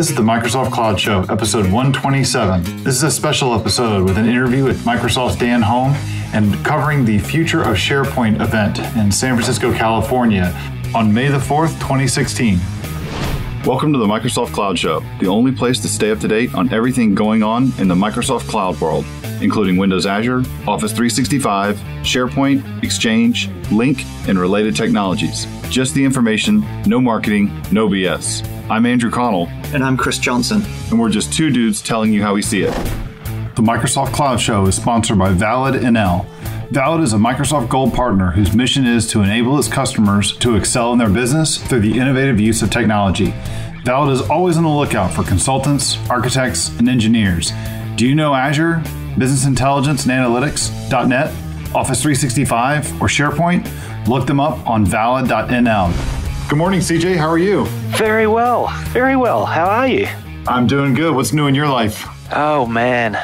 This is the Microsoft Cloud Show, episode 127. This is a special episode with an interview with Microsoft's Dan Holme and covering the Future of SharePoint event in San Francisco, California on May the 4th, 2016. Welcome to the Microsoft Cloud Show, the only place to stay up to date on everything going on in the Microsoft Cloud world, including Windows Azure, Office 365, SharePoint, Exchange, Lync, and related technologies. Just the information, no marketing, no BS. I'm Andrew Connell. And I'm Chris Johnson. And we're just two dudes telling you how we see it. The Microsoft Cloud Show is sponsored by Valid NL. Valid is a Microsoft Gold partner whose mission is to enable its customers to excel in their business through the innovative use of technology. Valid is always on the lookout for consultants, architects, and engineers. Do you know Azure, Business Intelligence and Analytics, .NET, Office 365, or SharePoint? Look them up on valid.nl. Good morning, CJ. How are you? Very well. Very well. How are you? I'm doing good. What's new in your life? Oh, man.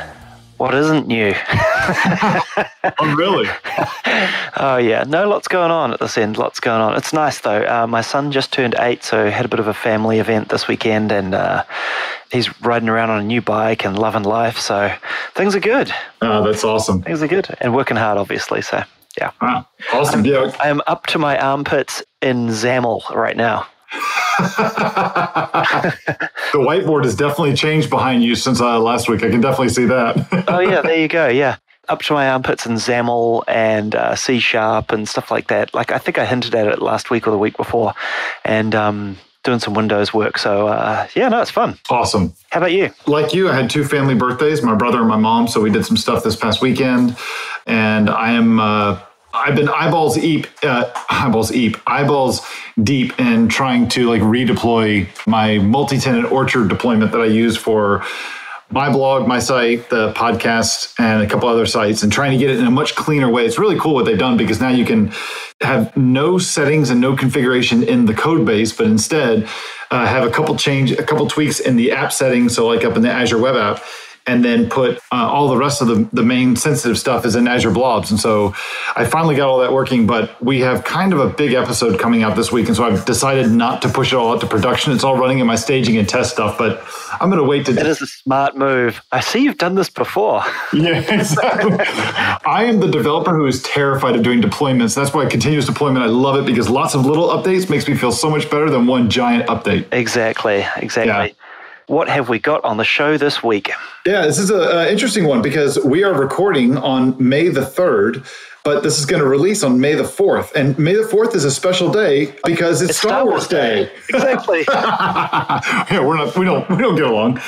What isn't new? oh, really? oh, yeah. No, lots going on at this end. Lots going on. It's nice, though. Uh, my son just turned eight, so had a bit of a family event this weekend, and uh, he's riding around on a new bike and loving life. So things are good. Oh, that's awesome. Things are good. And working hard, obviously. So, yeah. Ah, awesome. I'm, yeah. I am up to my armpits in XAML right now. the whiteboard has definitely changed behind you since uh, last week. I can definitely see that. oh yeah, there you go. Yeah, up to my armpits in XAML and uh, C sharp and stuff like that. Like I think I hinted at it last week or the week before, and um, doing some Windows work. So uh, yeah, no, it's fun. Awesome. How about you? Like you, I had two family birthdays, my brother and my mom. So we did some stuff this past weekend, and I am. I've been eyeballs deep, uh, eyeballs deep, eyeballs deep in trying to like redeploy my multi-tenant orchard deployment that I use for my blog, my site, the podcast, and a couple other sites, and trying to get it in a much cleaner way. It's really cool what they've done because now you can have no settings and no configuration in the code base, but instead uh, have a couple change, a couple tweaks in the app settings. So like up in the Azure Web App and then put uh, all the rest of the, the main sensitive stuff is in Azure Blobs. And so I finally got all that working, but we have kind of a big episode coming out this week. And so I've decided not to push it all out to production. It's all running in my staging and test stuff, but I'm going to wait to. That is a smart move. I see you've done this before. yeah, exactly. I am the developer who is terrified of doing deployments. That's why continuous deployment, I love it because lots of little updates makes me feel so much better than one giant update. Exactly. Exactly. Yeah. What have we got on the show this week? Yeah, this is an interesting one because we are recording on May the 3rd, but this is going to release on May the 4th. And May the 4th is a special day because it's, it's Star, Star, Wars Day. Day. Exactly. yeah, we're not, we don't, we don't get along.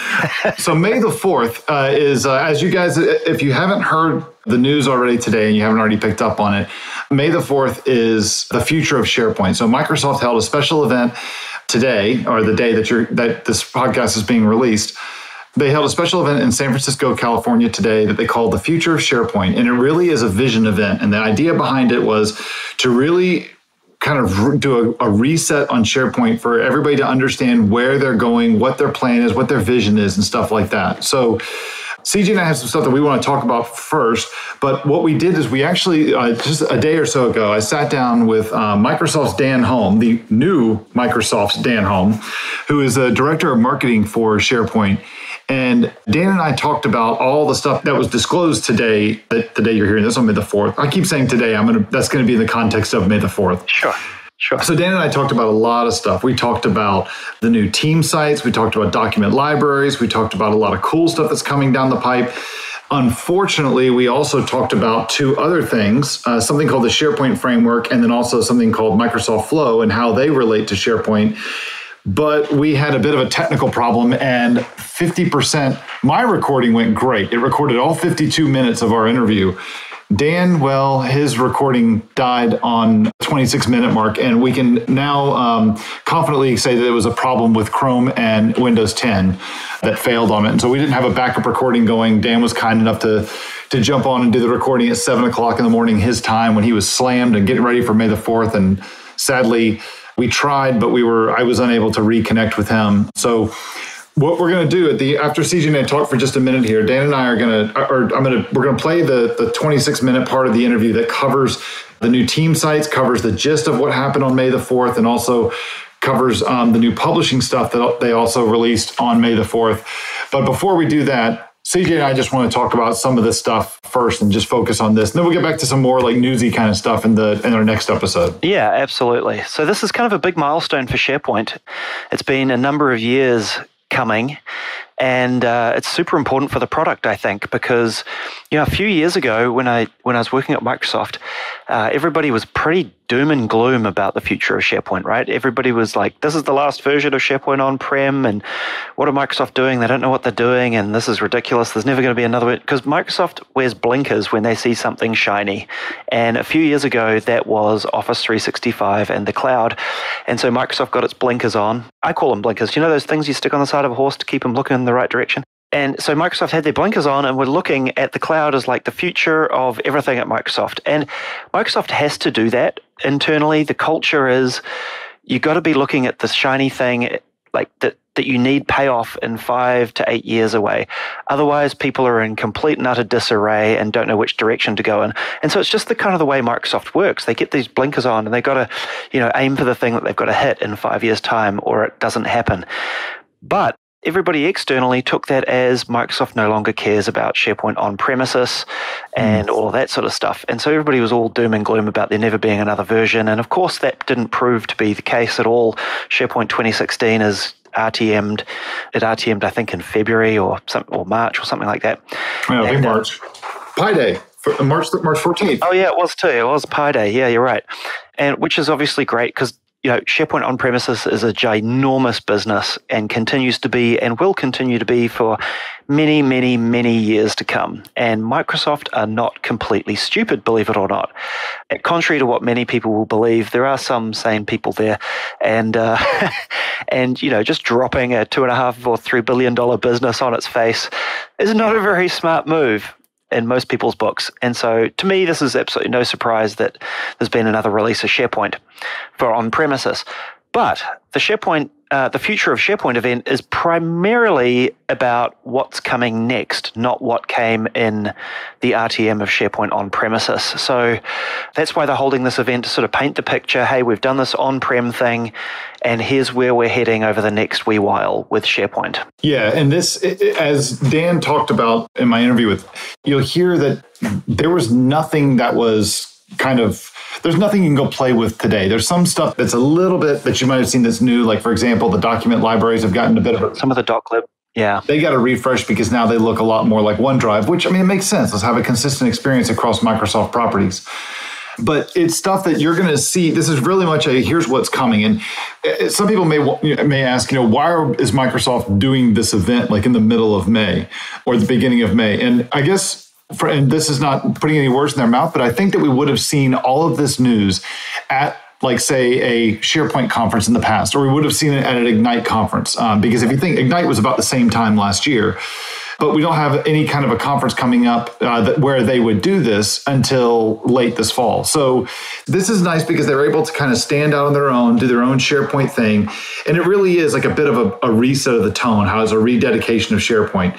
so May the 4th uh, is, uh, as you guys, if you haven't heard the news already today and you haven't already picked up on it, May the 4th is the future of SharePoint. So Microsoft held a special event today or the day that you're that this podcast is being released they held a special event in San Francisco, California today that they called the Future of SharePoint. And it really is a vision event. And the idea behind it was to really kind of do a, a, reset on SharePoint for everybody to understand where they're going, what their plan is, what their vision is, and stuff like that. So CJ and I have some stuff that we want to talk about first, but what we did is we actually, uh, just a day or so ago, I sat down with uh, Microsoft's Dan Holme, the new Microsoft's Dan Holme, who is the director of marketing for SharePoint. And Dan and I talked about all the stuff that was disclosed today, that the day you're hearing this on May the 4th. I keep saying today, I'm gonna that's gonna be in the context of May the 4th. Sure. Sure. So Dan and I talked about a lot of stuff. We talked about the new team sites, we talked about document libraries, we talked about a lot of cool stuff that's coming down the pipe. Unfortunately, we also talked about two other things uh, something called the SharePoint framework, and then also something called Microsoft Flow and how they relate to SharePoint. But we had a bit of a technical problem, and 50%, my recording went great. It recorded all 52 minutes of our interview Dan, well, his recording died on 26 minute mark, and we can now um, confidently say that it was a problem with Chrome and Windows 10 that failed on it. And so we didn't have a backup recording going. Dan was kind enough to to jump on and do the recording at seven o'clock in the morning his time when he was slammed and getting ready for May the 4th. And sadly, we tried, but we were I was unable to reconnect with him. So what we're going to do at the after CJ and I talk for just a minute here, Dan and I are going to, or I'm going to, we're going to play the the 26 minute part of the interview that covers the new team sites, covers the gist of what happened on May the 4th, and also covers um, the new publishing stuff that they also released on May the 4th. But before we do that, CJ and I just want to talk about some of this stuff first and just focus on this. And then we'll get back to some more like newsy kind of stuff in the in our next episode. Yeah, absolutely. So this is kind of a big milestone for SharePoint. It's been a number of years coming and uh, it's super important for the product, I think, because you know a few years ago when I when I was working at Microsoft, uh, everybody was pretty doom and gloom about the future of SharePoint, right? Everybody was like, "This is the last version of SharePoint on-prem, and what are Microsoft doing? They don't know what they're doing, and this is ridiculous. There's never going to be another." Because Microsoft wears blinkers when they see something shiny, and a few years ago that was Office 365 and the cloud, and so Microsoft got its blinkers on. I call them blinkers. You know those things you stick on the side of a horse to keep them looking the right direction. And so Microsoft had their blinkers on and were looking at the cloud as like the future of everything at Microsoft. And Microsoft has to do that internally. The culture is you've got to be looking at the shiny thing like that that you need payoff in five to eight years away. Otherwise, people are in complete and utter disarray and don't know which direction to go in. And so it's just the kind of the way Microsoft works. They get these blinkers on and they've got to, you know, aim for the thing that they've got to hit in five years' time or it doesn't happen. But everybody externally took that as Microsoft no longer cares about SharePoint on premises and mm. all of that sort of stuff. And so everybody was all doom and gloom about there never being another version. And of course, that didn't prove to be the case at all. SharePoint 2016 is RTM'd. It RTM'd, I think, in February or some, or March or something like that. Yeah, think uh, March. Pi Day. March March 14th. Oh yeah, it was too. It was Pi Day. Yeah, you're right. And which is obviously great because you know, SharePoint on premises is a ginormous business and continues to be and will continue to be for many, many, many years to come. And Microsoft are not completely stupid, believe it or not. Contrary to what many people will believe, there are some sane people there, and uh, and you know, just dropping a two and a half or three billion dollar business on its face is not a very smart move in most people's books. And so to me, this is absolutely no surprise that there's been another release of SharePoint for on premises. But the SharePoint, uh, the future of SharePoint event is primarily about what's coming next, not what came in the RTM of SharePoint on premises. So that's why they're holding this event to sort of paint the picture. Hey, we've done this on prem thing, and here's where we're heading over the next wee while with SharePoint. Yeah, and this, as Dan talked about in my interview with, you'll hear that there was nothing that was kind of there's nothing you can go play with today. There's some stuff that's a little bit that you might have seen that's new. Like for example, the document libraries have gotten a bit of a, some of the doc doclib. Yeah. They got a refresh because now they look a lot more like OneDrive, which I mean it makes sense. Let's have a consistent experience across Microsoft properties. But it's stuff that you're going to see. This is really much a here's what's coming. And uh, some people may may ask, you know, why is Microsoft doing this event like in the middle of May or the beginning of May? And I guess for, and this is not putting any words in their mouth, but I think that we would have seen all of this news at like say a SharePoint conference in the past, or we would have seen it at an Ignite conference. Um, because if you think Ignite was about the same time last year, but we don't have any kind of a conference coming up uh, that, where they would do this until late this fall. So this is nice because they're able to kind of stand out on their own, do their own SharePoint thing, and it really is like a bit of a, a reset of the tone. How is a rededication of SharePoint?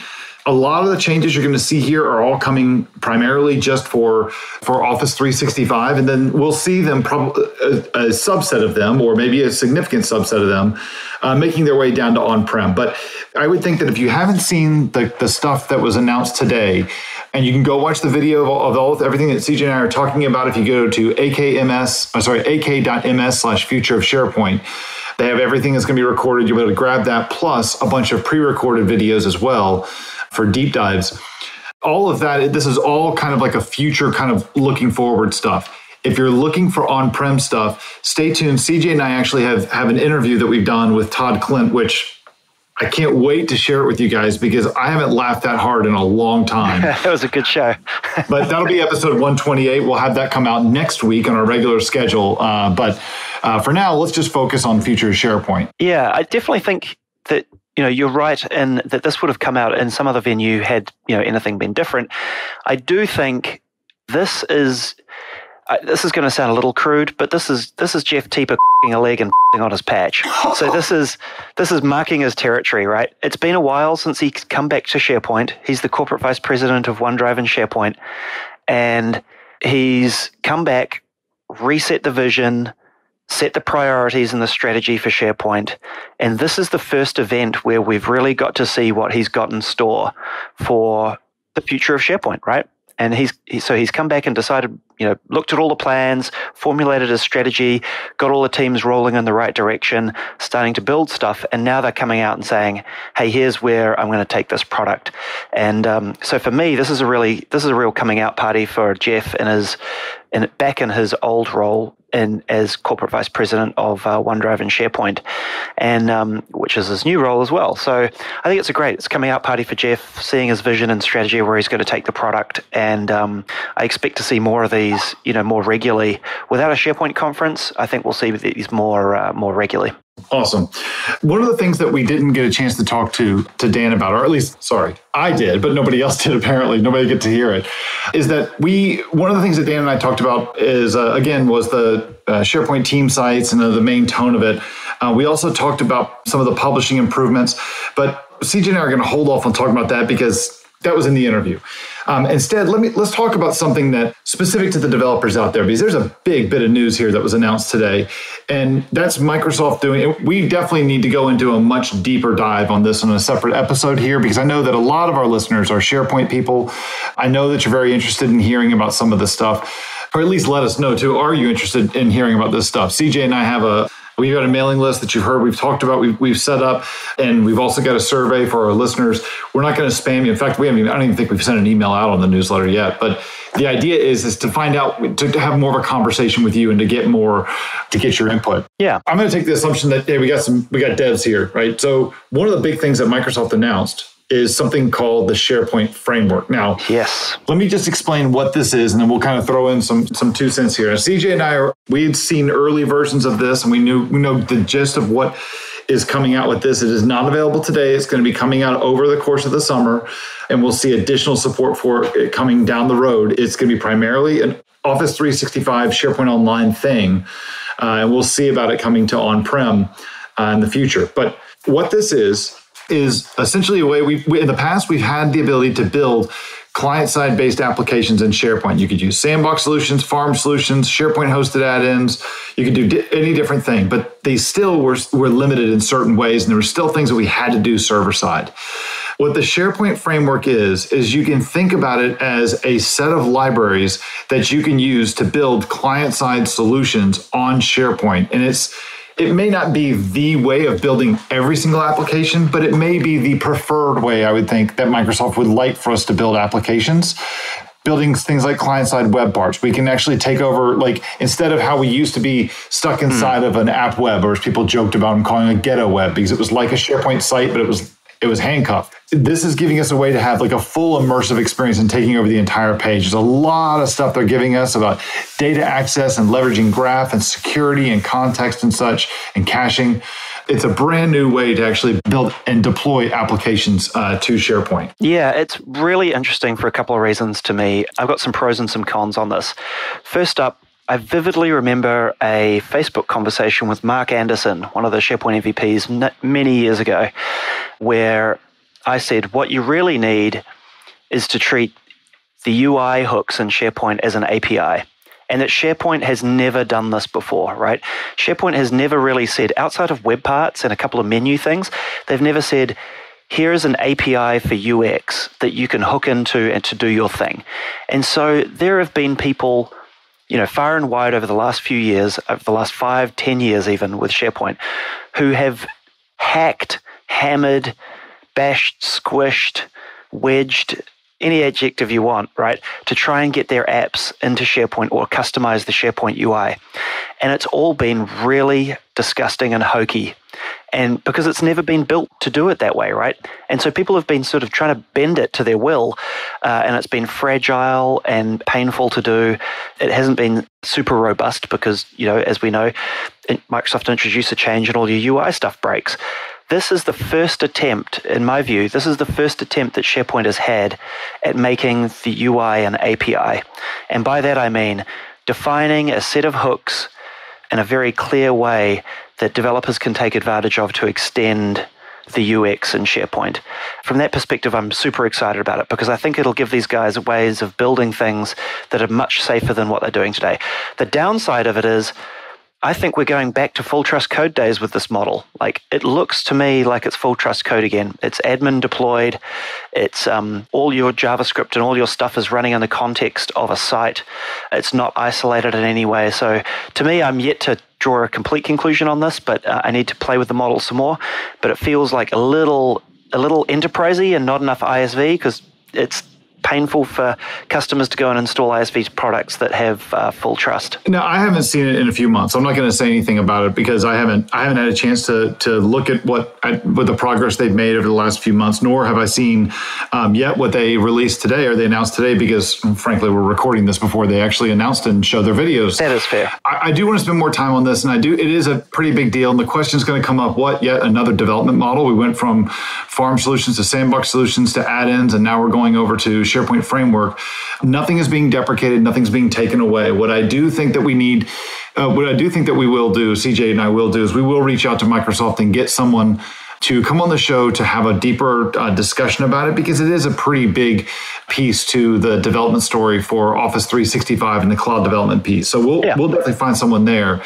A lot of the changes you're going to see here are all coming primarily just for for Office 365, and then we'll see them probably a, a, subset of them, or maybe a significant subset of them, uh, making their way down to on-prem. But I would think that if you haven't seen the the stuff that was announced today, and you can go watch the video of all, of all everything that CJ and I are talking about. If you go to akms, uh, sorry, aka.ms slash future of SharePoint. They have everything that's going to be recorded. You'll be able to grab that plus a bunch of pre-recorded videos as well for deep dives. All of that, this is all kind of like a future kind of looking forward stuff. If you're looking for on-prem stuff, stay tuned. CJ and I actually have have an interview that we've done with Todd Klindt, which I can't wait to share it with you guys because I haven't laughed that hard in a long time. that was a good show. but that'll be episode 128. We'll have that come out next week on our regular schedule. Uh, but uh, for now, let's just focus on future SharePoint. Yeah, I definitely think that you know, you're right in that this would have come out in some other venue had, you know, anything been different. I do think this is uh, this is going to sound a little crude, but this is this is Jeff Teper a leg and on his patch. So this is this is marking his territory, right? It's been a while since he's come back to SharePoint. He's the corporate vice president of OneDrive and SharePoint, and he's come back, reset the vision, set the priorities and the strategy for SharePoint. And this is the first event where we've really got to see what he's got in store for the future of SharePoint, right? And he's he, so he's come back and decided, you know, looked at all the plans, formulated a strategy, got all the teams rolling in the right direction, starting to build stuff, and now they're coming out and saying, "Hey, here's where I'm going to take this product." And um, so for me, this is a really this is a real coming out party for Jeff and his and back in his old role in as corporate vice president of uh, OneDrive and SharePoint, and um, which is his new role as well. So I think it's a great, it's coming out party for Jeff, seeing his vision and strategy where he's going to take the product, and um, I expect to see more of these, you know, more regularly. Without a SharePoint conference, I think we'll see these more uh, more regularly. Awesome. One of the things that we didn't get a chance to talk to to Dan about, or at least, sorry, I did, but nobody else did apparently. Nobody get to hear it. Is that we? One of the things that Dan and I talked about is uh, again was the uh, SharePoint team sites and uh, the main tone of it. Uh, we also talked about some of the publishing improvements, but CJ and I are going to hold off on talking about that because that was in the interview. Um, instead, let me let's talk about something that specific to the developers out there because there's a big bit of news here that was announced today, and that's Microsoft doing. It. We definitely need to go into a much deeper dive on this on a separate episode here because I know that a lot of our listeners are SharePoint people. I know that you're very interested in hearing about some of this stuff or at least let us know too. Are you interested in hearing about this stuff? CJ and I have a We've got a mailing list that you've heard, we've talked about, we've, we've set up, and we've also got a survey for our listeners. We're not going to spam you. In fact, we haven't even, I don't even think we've sent an email out on the newsletter yet. But the idea is is to find out to, to have more of a conversation with you and to get more to get your input. Yeah. I'm going to take the assumption that hey, we got some we got devs here, right? So one of the big things that Microsoft announced is something called the SharePoint framework. Now, yes, let me just explain what this is, and then we'll kind of throw in some some two cents here. CJ and I are we had seen early versions of this, and we knew we know the gist of what is coming out with this. It is not available today. It's going to be coming out over the course of the summer, and we'll see additional support for it coming down the road. It's going to be primarily an Office 365 SharePoint Online thing, uh, and we'll see about it coming to on-prem uh, in the future. But what this is is essentially a way we in the past we've had the ability to build client-side based applications in SharePoint. You could use sandbox solutions, farm solutions, SharePoint hosted add-ins. You could do di- any different thing, but they still were, were limited in certain ways, and there were still things that we had to do server side. What the SharePoint framework is, is you can think about it as a set of libraries that you can use to build client-side solutions on SharePoint. And it's it may not be the way of building every single application, but it may be the preferred way, I would think, that Microsoft would like for us to build applications. Building things like client side web parts. We can actually take over, like, instead of how we used to be stuck inside mm. of an app web, or as people joked about and calling a ghetto web, because it was like a SharePoint site, but it was it was handcuffed. This is giving us a way to have like a full immersive experience and taking over the entire page. There's a lot of stuff they're giving us about data access and leveraging graph and security and context and such and caching. It's a brand new way to actually build and deploy applications uh, to SharePoint. Yeah, it's really interesting for a couple of reasons to me. I've got some pros and some cons on this. First up, I vividly remember a Facebook conversation with Marc Anderson, one of the SharePoint MVPs, many years ago, where I said, What you really need is to treat the UI hooks in SharePoint as an API. And that SharePoint has never done this before, right? SharePoint has never really said, outside of web parts and a couple of menu things, they've never said, here is an API for UX that you can hook into and to do your thing. And so there have been people you know, far and wide over the last few years, over the last five, ten years even with SharePoint, who have hacked, hammered, bashed, squished, wedged, any adjective you want, right, to try and get their apps into SharePoint or customize the SharePoint UI. And it's all been really disgusting and hokey and because it's never been built to do it that way, right? And so people have been sort of trying to bend it to their will, uh, and it's been fragile and painful to do. It hasn't been super robust because, you know, as we know, Microsoft introduced a change and all your UI stuff breaks. This is the first attempt, in my view, this is the first attempt that SharePoint has had at making the UI an API. And by that I mean defining a set of hooks in a very clear way that developers can take advantage of to extend the UX in SharePoint. From that perspective, I'm super excited about it because I think it'll give these guys ways of building things that are much safer than what they're doing today. The downside of it is I think we're going back to full trust code days with this model. Like it looks to me like it's full trust code again. It's admin deployed. It's um, all your JavaScript and all your stuff is running in the context of a site. It's not isolated in any way. So to me, I'm yet to draw a complete conclusion on this, but uh, I need to play with the model some more. But it feels like a little a little enterprisey and not enough ISV because it's painful for customers to go and install ISV products that have uh, full trust? No, I haven't seen it in a few months. I'm not going to say anything about it because I haven't I haven't had a chance to to look at what what the progress they've made over the last few months. Nor have I seen um, yet what they released today or they announced today because frankly we're recording this before they actually announced and showed their videos. That is fair. I, I do want to spend more time on this, and I do. It is a pretty big deal, and the question is going to come up: what yet another development model? We went from farm solutions to sandbox solutions to add-ins, and now we're going over to SharePoint framework, nothing is being deprecated, nothing's being taken away. What I do think that we need, uh, what I do think that we will do, CJ and I will do, is we will reach out to Microsoft and get someone to come on the show to have a deeper uh, discussion about it because it is a pretty big piece to the development story for Office 365 and the cloud development piece. So we'll yeah. we'll definitely find someone there.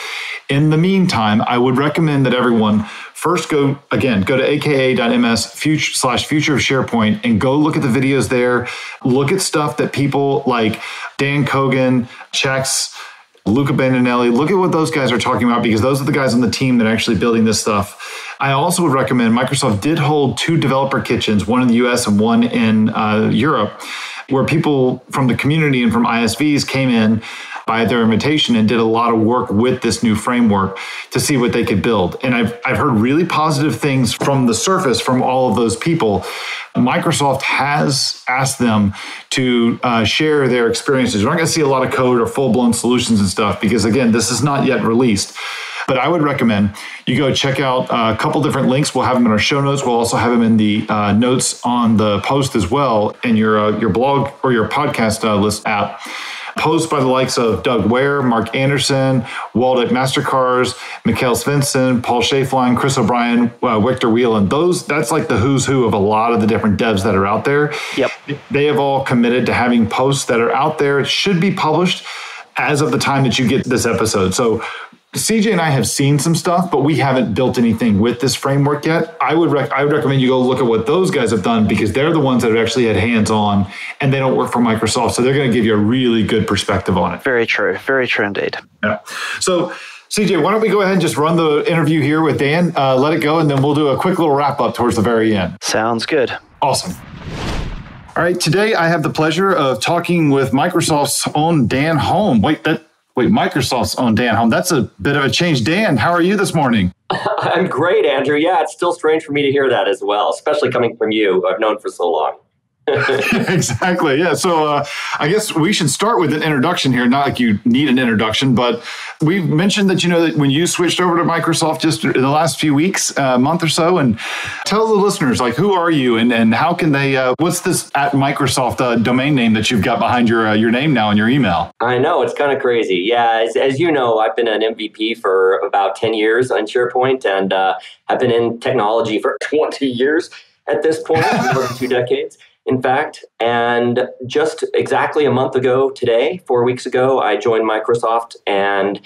In the meantime, I would recommend that everyone first go again go to aka.ms future slash future of SharePoint and go look at the videos there. Look at stuff that people like Dan Kogan, Chaks, Luca Bandinelli. Look at what those guys are talking about because those are the guys on the team that are actually building this stuff. I also would recommend Microsoft did hold two developer kitchens, one in the US and one in uh, Europe, where people from the community and from ISVs came in by their invitation and did a lot of work with this new framework to see what they could build. And I've, I've heard really positive things from the surface from all of those people. Microsoft has asked them to uh, share their experiences. We're not going to see a lot of code or full blown solutions and stuff because, again, this is not yet released. But I would recommend you go check out a couple different links. We'll have them in our show notes. We'll also have them in the uh, notes on the post as well in your uh, your blog or your podcast uh, list app. Posts by the likes of Doug Ware, Marc Anderson, Waldek Mastykarz, Mikael Svenson, Paul Schaeflein, Chris O'Brien, uh, Wictor Wilen. Those that's like the who's who of a lot of the different devs that are out there. Yep. They have all committed to having posts that are out there. It should be published as of the time that you get this episode. So CJ and I have seen some stuff, but we haven't built anything with this framework yet. I would rec- I would recommend you go look at what those guys have done because they're the ones that have actually had hands on, and they don't work for Microsoft, so they're going to give you a really good perspective on it. Very true. Very true indeed. Yeah. So. CJ, why don't we go ahead and just run the interview here with Dan? Uh, let it go, and then we'll do a quick little wrap up towards the very end. Sounds good. Awesome. All right, today I have the pleasure of talking with Microsoft's own Dan Holme. Wait, that Wait, Microsoft's own Dan Holme. That's a bit of a change. Dan, how are you this morning? I'm great, Andrew. Yeah, it's still strange for me to hear that as well, especially coming from you, I've known for so long. exactly. Yeah. So uh, I guess we should start with an introduction here. Not like you need an introduction, but we mentioned that you know that when you switched over to Microsoft just in the last few weeks, a uh, month or so, and tell the listeners like who are you and and how can they? Uh, what's this at Microsoft uh, domain name that you've got behind your uh, your name now in your email? I know it's kind of crazy. Yeah, as, as, you know, I've been an MVP for about ten years on SharePoint, and uh, I've been in technology for twenty years at this point, more than two decades in fact. And just exactly a month ago today, four weeks ago, I joined Microsoft and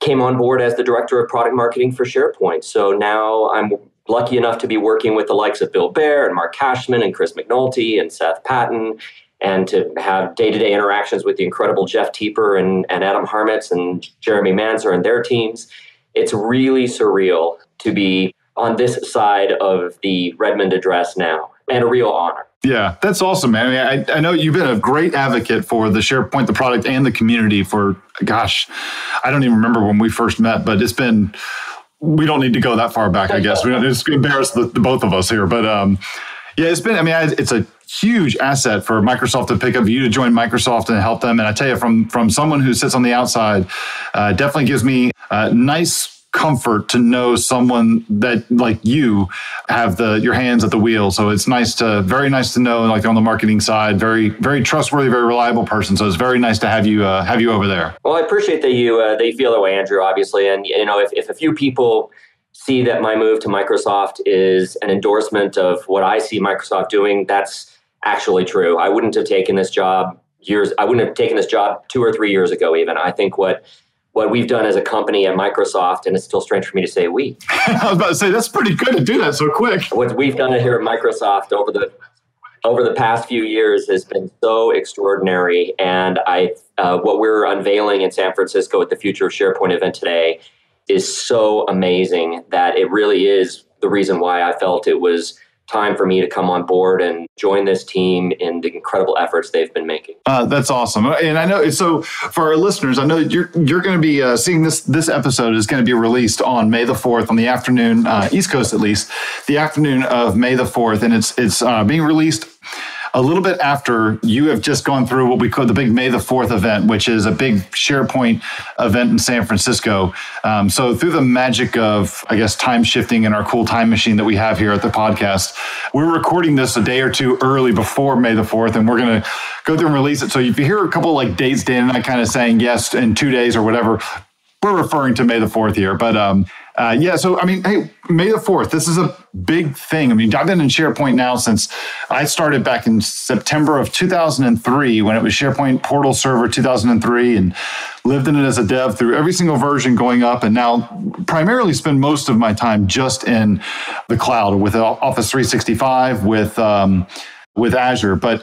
came on board as the director of product marketing for SharePoint. So now I'm lucky enough to be working with the likes of Bill Baer and Mark Kashman and Chris McNulty and Seth Patton and to have day-to-day interactions with the incredible Jeff Teper and, and Adam Harmetz and Jeremy Mazner and their teams. It's really surreal to be on this side of the Redmond address now and a real honor. Yeah, that's awesome, man. I, mean, I, I, know you've been a great advocate for the SharePoint, the product, and the community for, gosh, I don't even remember when we first met, but it's been, we don't need to go that far back, I guess. we don't, it's embarrass the, the, both of us here. But um, yeah, it's been, I mean, it's a huge asset for Microsoft to pick up you to join Microsoft and help them. And I tell you, from, from someone who sits on the outside, uh, definitely gives me a nice comfort to know someone that like you have the your hands at the wheel. So it's nice to very nice to know like on the marketing side very very trustworthy very reliable person. So it's very nice to have you uh, have you over there. Well i appreciate that you uh, that you feel that way andrew obviously. And you know if, if a few people see that my move to microsoft is an endorsement of what i see microsoft doing that's actually true. I wouldn't have taken this job years i wouldn't have taken this job two or three years ago even. I think what what we've done as a company at Microsoft, and it's still strange for me to say we. I was about to say that's pretty good to do that so quick. What we've done here at Microsoft over the over the past few years has been so extraordinary, and I uh, what we're unveiling in San Francisco at the Future of SharePoint event today is so amazing that it really is the reason why I felt it was time for me to come on board and join this team in the incredible efforts they've been making. Uh, that's awesome, and I know. So for our listeners, I know you're you're going to be uh, seeing this. This episode is going to be released on May the fourth on the afternoon, uh, East Coast at least, the afternoon of May the fourth, and it's it's uh, being released a little bit after you have just gone through what we call the big May the 4th event, which is a big SharePoint event in San Francisco. Um, so, through the magic of, I guess, time shifting and our cool time machine that we have here at the podcast, we're recording this a day or two early before May the 4th, and we're going to go through and release it. So, if you hear a couple like dates, Dan and I kind of saying yes in two days or whatever, we're referring to May the 4th here. But um, uh, yeah, so I mean, hey, May the 4th, this is a big thing. I mean, I've been in SharePoint now since I started back in September of 2003 when it was SharePoint Portal Server 2003 and lived in it as a dev through every single version going up. And now primarily spend most of my time just in the cloud with Office 365, with, um, with Azure. But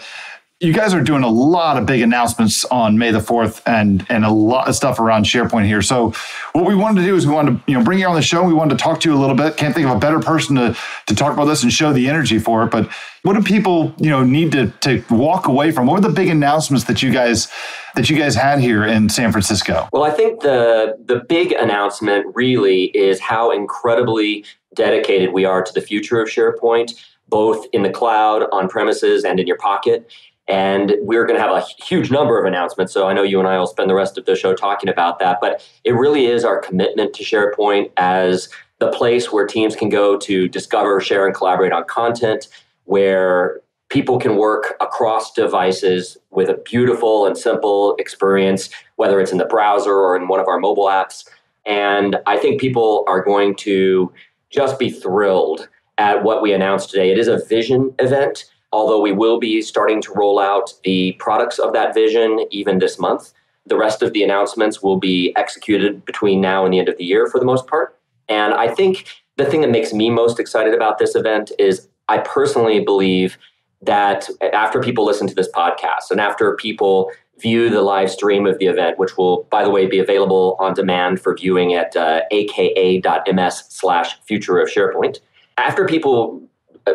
you guys are doing a lot of big announcements on May the 4th and and a lot of stuff around SharePoint here. So what we wanted to do is we wanted to, you know, bring you on the show. We wanted to talk to you a little bit. Can't think of a better person to to talk about this and show the energy for it. But what do people, you know, need to to walk away from? What were the big announcements that you guys that you guys had here in San Francisco? Well, I think the the big announcement really is how incredibly dedicated we are to the future of SharePoint both in the cloud, on premises, and in your pocket. And we're going to have a huge number of announcements. So I know you and I will spend the rest of the show talking about that. But it really is our commitment to SharePoint as the place where teams can go to discover, share, and collaborate on content, where people can work across devices with a beautiful and simple experience, whether it's in the browser or in one of our mobile apps. And I think people are going to just be thrilled at what we announced today. It is a vision event although we will be starting to roll out the products of that vision even this month. The rest of the announcements will be executed between now and the end of the year for the most part. And I think the thing that makes me most excited about this event is I personally believe that after people listen to this podcast and after people view the live stream of the event, which will, by the way, be available on demand for viewing at uh, aka.ms slash future of SharePoint. After people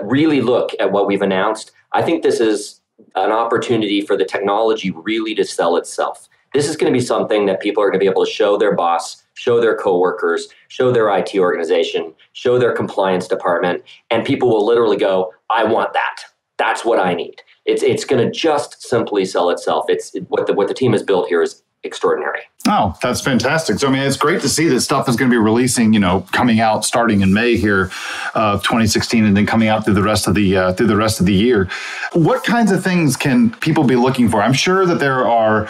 really look at what we've announced, I think this is an opportunity for the technology really to sell itself. This is going to be something that people are going to be able to show their boss, show their coworkers, show their IT organization, show their compliance department, and people will literally go, "I want that. That's what I need." It's it's going to just simply sell itself. It's what the what the team has built here is extraordinary. Oh, that's fantastic. So, I mean, it's great to see that stuff is going to be releasing, you know, coming out starting in May here of 2016 and then coming out through the rest of the uh, through the rest of the year. What kinds of things can people be looking for? I'm sure that there are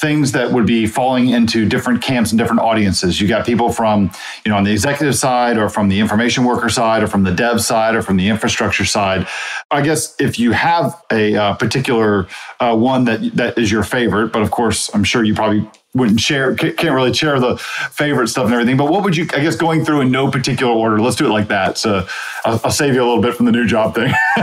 things that would be falling into different camps and different audiences. You got people from, you know, on the executive side or from the information worker side or from the dev side or from the infrastructure side. I guess if you have a uh, particular uh, one that that is your favorite, but of course, I'm sure you probably wouldn't share can't really share the favorite stuff and everything but what would you i guess going through in no particular order let's do it like that. So i'll, I'll save you a little bit from the new job thing.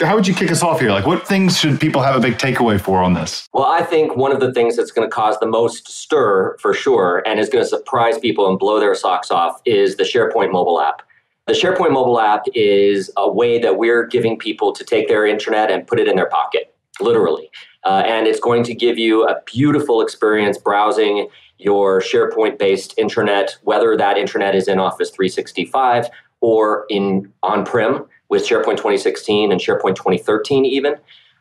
How would you kick us off here? Like what things should people have a big takeaway for on this? Well i think one of the things that's going to cause the most stir for sure and is going to surprise people and blow their socks off is the sharepoint mobile app. The SharePoint mobile app is a way that we're giving people to take their intranet and put it in their pocket, literally. Uh, and it's going to give you a beautiful experience browsing your SharePoint based intranet, whether that intranet is in Office 365 or in on prem with SharePoint 2016 and SharePoint 2013, even.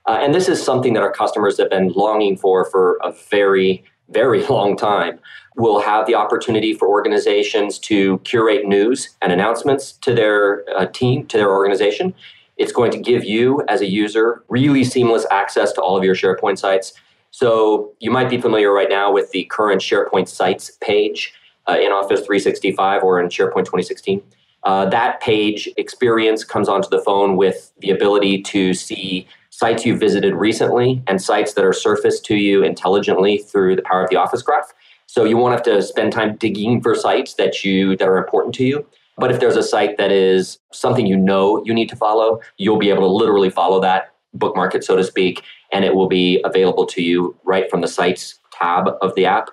Uh, and this is something that our customers have been longing for for a very, very long time. We'll have the opportunity for organizations to curate news and announcements to their uh, team, to their organization. It's going to give you, as a user, really seamless access to all of your SharePoint sites. So you might be familiar right now with the current SharePoint sites page uh, in Office 365 or in SharePoint 2016. Uh, that page experience comes onto the phone with the ability to see sites you visited recently and sites that are surfaced to you intelligently through the power of the Office Graph. So you won't have to spend time digging for sites that you that are important to you. But if there's a site that is something you know you need to follow, you'll be able to literally follow that bookmark it, so to speak, and it will be available to you right from the sites tab of the app.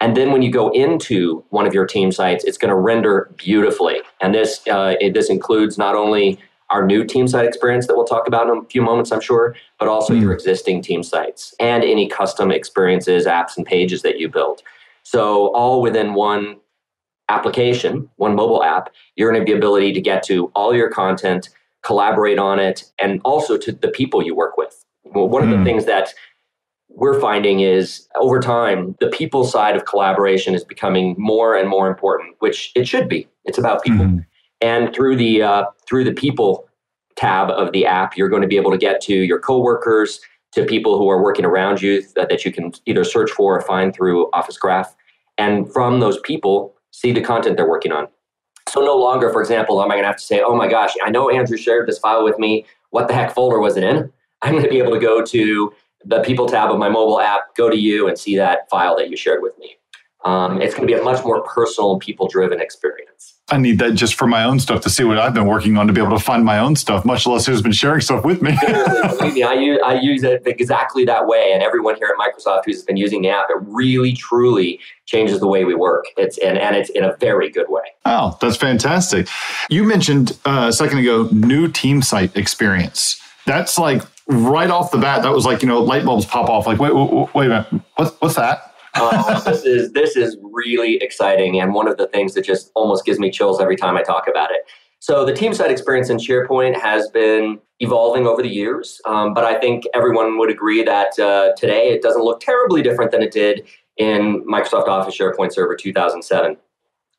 And then when you go into one of your team sites, it's going to render beautifully. And this uh, it, this includes not only our new team site experience that we'll talk about in a few moments, I'm sure, but also mm. your existing team sites and any custom experiences, apps, and pages that you build. So all within one application, one mobile app, you're going to have the ability to get to all your content, collaborate on it, and also to the people you work with. Well, one mm. of the hmm. things that we're finding is over time, the people side of collaboration is becoming more and more important, which it should be. It's about people. Mm. And through the uh, through the people tab of the app, you're going to be able to get to your coworkers, to people who are working around you that, that you can either search for or find through Office Graph. And from those people, see the content they're working on. So no longer, for example, am I going to have to say, oh my gosh, I know Andrew shared this file with me. What the heck folder was it in? I'm going to be able to go to the people tab of my mobile app, go to you and see that file that you shared with me. Um, it's going to be a much more personal, people driven experience. I need that just for my own stuff to see what I've been working on to be able to find my own stuff, much less who's been sharing stuff with me. I use, I use it exactly that way. And everyone here at Microsoft who's been using the app, it really, truly changes the way we work. It's and, and it's in a very good way. Oh, that's fantastic. You mentioned uh, a second ago new team site experience. That's like right off the bat, that was like, you know, light bulbs pop off. Like, wait, wait, wait a minute. What's, what's that? Uh, this is this is really exciting and one of the things that just almost gives me chills every time I talk about it. So the team site experience in SharePoint has been evolving over the years, um, but I think everyone would agree that uh, today it doesn't look terribly different than it did in Microsoft Office SharePoint Server 2007.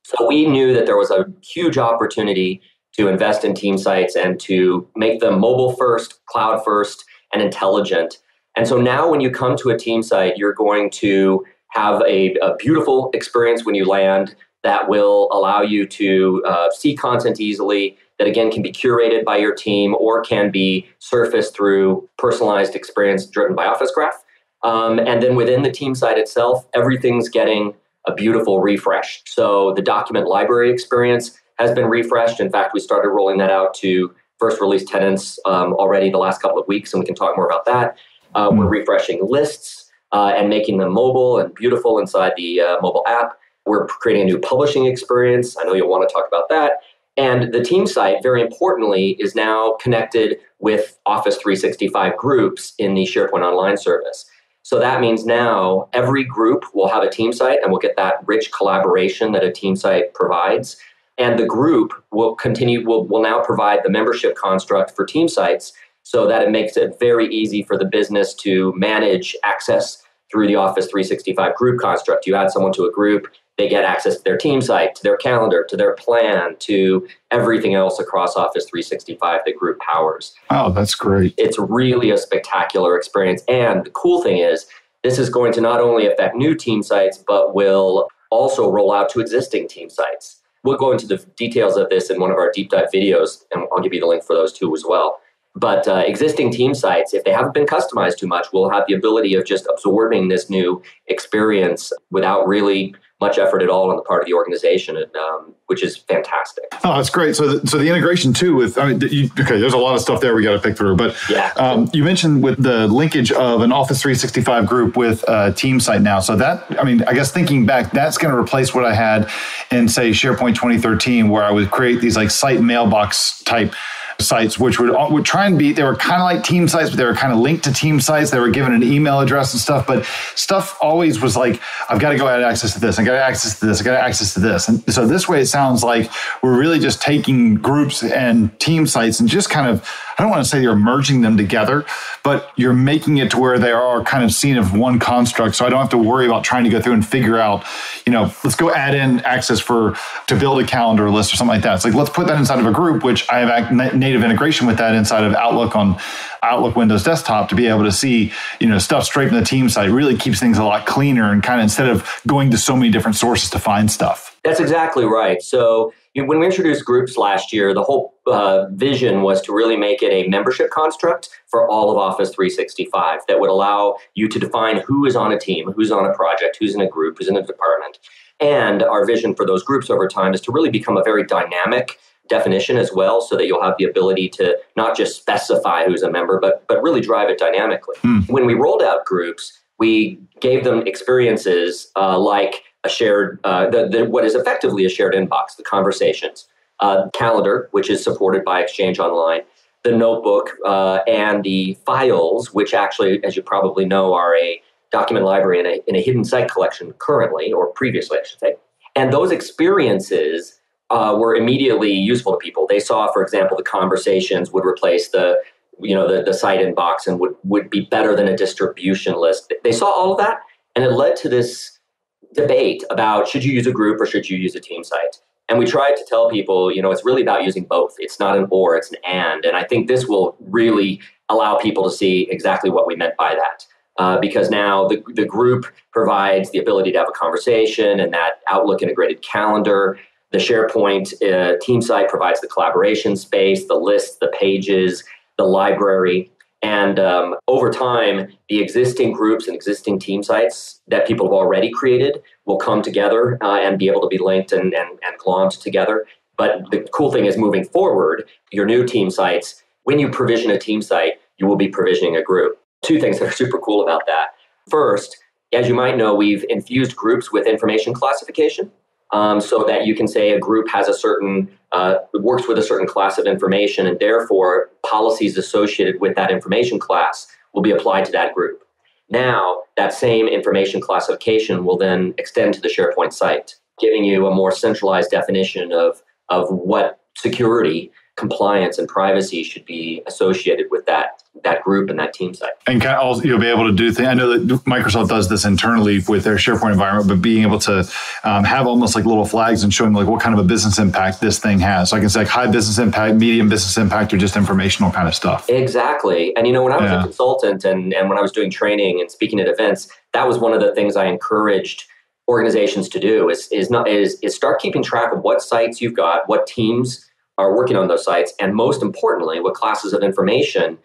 So we knew that there was a huge opportunity to invest in team sites and to make them mobile first, cloud first, and intelligent. And so now when you come to a team site, you're going to have a, a beautiful experience when you land that will allow you to uh, see content easily that again can be curated by your team or can be surfaced through personalized experience driven by office graph. Um, and then within the team site itself everything's getting a beautiful refresh. So the document library experience has been refreshed. In fact we started rolling that out to first release tenants um, already the last couple of weeks and we can talk more about that. Uh, we're hmm. refreshing lists uh, and making them mobile and beautiful inside the uh, mobile app. We're creating a new publishing experience. I know you'll want to talk about that. And the team site, very importantly, is now connected with Office 365 groups in the SharePoint Online service. So that means now every group will have a team site and we'll get that rich collaboration that a team site provides. And the group will continue, will, will now provide the membership construct for team sites so that it makes it very easy for the business to manage access through the Office 365 group construct. You add someone to a group, they get access to their team site, to their calendar, to their plan, to everything else across Office 365 that group powers. Oh, that's great. It's really a spectacular experience. And the cool thing is, this is going to not only affect new team sites, but will also roll out to existing team sites. We'll go into the details of this in one of our deep dive videos, and I'll give you the link for those too as well. But uh, existing team sites, if they haven't been customized too much, will have the ability of just absorbing this new experience without really much effort at all on the part of the organization, and, um, which is fantastic. Oh, that's great. So, the, so the integration too with I mean, you, okay, there's a lot of stuff there we got to pick through, but yeah, um, you mentioned with the linkage of an Office 365 group with a team site now. So that I mean, I guess thinking back, that's going to replace what I had in say SharePoint 2013, where I would create these like site mailbox type sites, which would uh, would try and be they were kind of like team sites, but they were kind of linked to team sites. They were given an email address and stuff, but stuff always was like, I've got to go add access to this, I got access to this, I got access to this. And so this way it sounds like we're really just taking groups and team sites and just kind of I don't want to say you're merging them together, but you're making it to where they are kind of seen of one construct. So I don't have to worry about trying to go through and figure out, you know, let's go add in access for to build a calendar list or something like that. It's like let's put that inside of a group, which I have native integration with that inside of Outlook on Outlook Windows Desktop to be able to see, you know, stuff straight from the team site. Really keeps things a lot cleaner and kind of instead of going to so many different sources to find stuff. That's exactly right. So when we introduced groups last year, the whole uh, vision was to really make it a membership construct for all of Office 365 that would allow you to define who is on a team, who's on a project, who's in a group, who's in a department. And our vision for those groups over time is to really become a very dynamic definition as well so that you'll have the ability to not just specify who's a member but but really drive it dynamically hmm. when we rolled out groups we gave them experiences uh, like a shared, uh, the, the, what is effectively a shared inbox, the conversations, uh, calendar, which is supported by Exchange Online, the notebook, uh, and the files, which actually, as you probably know, are a document library in a, in a hidden site collection currently, or previously, I should say. And those experiences uh, were immediately useful to people. They saw, for example, the conversations would replace the you know the, the site inbox and would would be better than a distribution list. They saw all of that, and it led to this debate about should you use a group or should you use a team site. And we tried to tell people, you know, it's really about using both. It's not an or, it's an and. And I think this will really allow people to see exactly what we meant by that. Uh, because now the, the group provides the ability to have a conversation and that Outlook integrated calendar. The SharePoint uh, team site provides the collaboration space, the lists, the pages, the library. And um, over time, the existing groups and existing team sites that people have already created will come together uh, and be able to be linked and, and, and glommed together. But the cool thing is moving forward, your new team sites, when you provision a team site, you will be provisioning a group. Two things that are super cool about that. First, as you might know, we've infused groups with information classification um, so that you can say a group has a certain uh, works with a certain class of information, and therefore policies associated with that information class will be applied to that group. Now, that same information classification will then extend to the SharePoint site, giving you a more centralized definition of, of what security compliance and privacy should be associated with that that group and that team site. And kind of also, you'll be able to do things. I know that Microsoft does this internally with their SharePoint environment, but being able to um, have almost like little flags and showing like what kind of a business impact this thing has. So I can say like high business impact, medium business impact, or just informational kind of stuff. Exactly. And you know, when I was yeah. a consultant and, and when I was doing training and speaking at events, that was one of the things I encouraged organizations to do is is not is is start keeping track of what sites you've got, what teams are working on those sites, and most importantly, what classes of information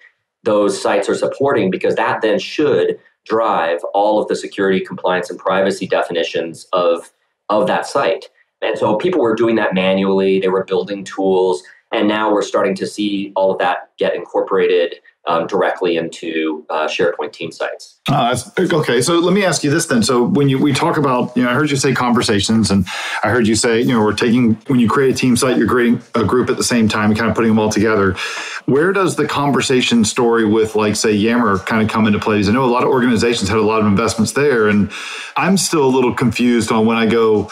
those sites are supporting, because that then should drive all of the security, compliance, and privacy definitions of, of that site. And so people were doing that manually, they were building tools, and now we're starting to see all of that get incorporated um, directly into uh, SharePoint team sites. Uh, okay, so let me ask you this then. So when you we talk about, you know, I heard you say conversations, and I heard you say, you know, we're taking when you create a team site, you're creating a group at the same time, and kind of putting them all together. Where does the conversation story with, like, say, Yammer kind of come into play? Because I know a lot of organizations had a lot of investments there, and I'm still a little confused on when I go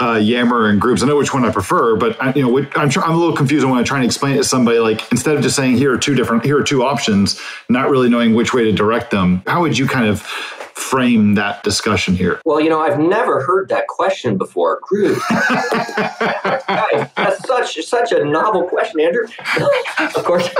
uh, Yammer and groups. I know which one I prefer, but I, you know, I'm, tr- I'm a little confused when I try and explain it to somebody. Like instead of just saying here are two different, here are two options, not really knowing which way to direct them. How would you kind of frame that discussion here? Well, you know, I've never heard that question before. Group. That's such such a novel question, Andrew. of course.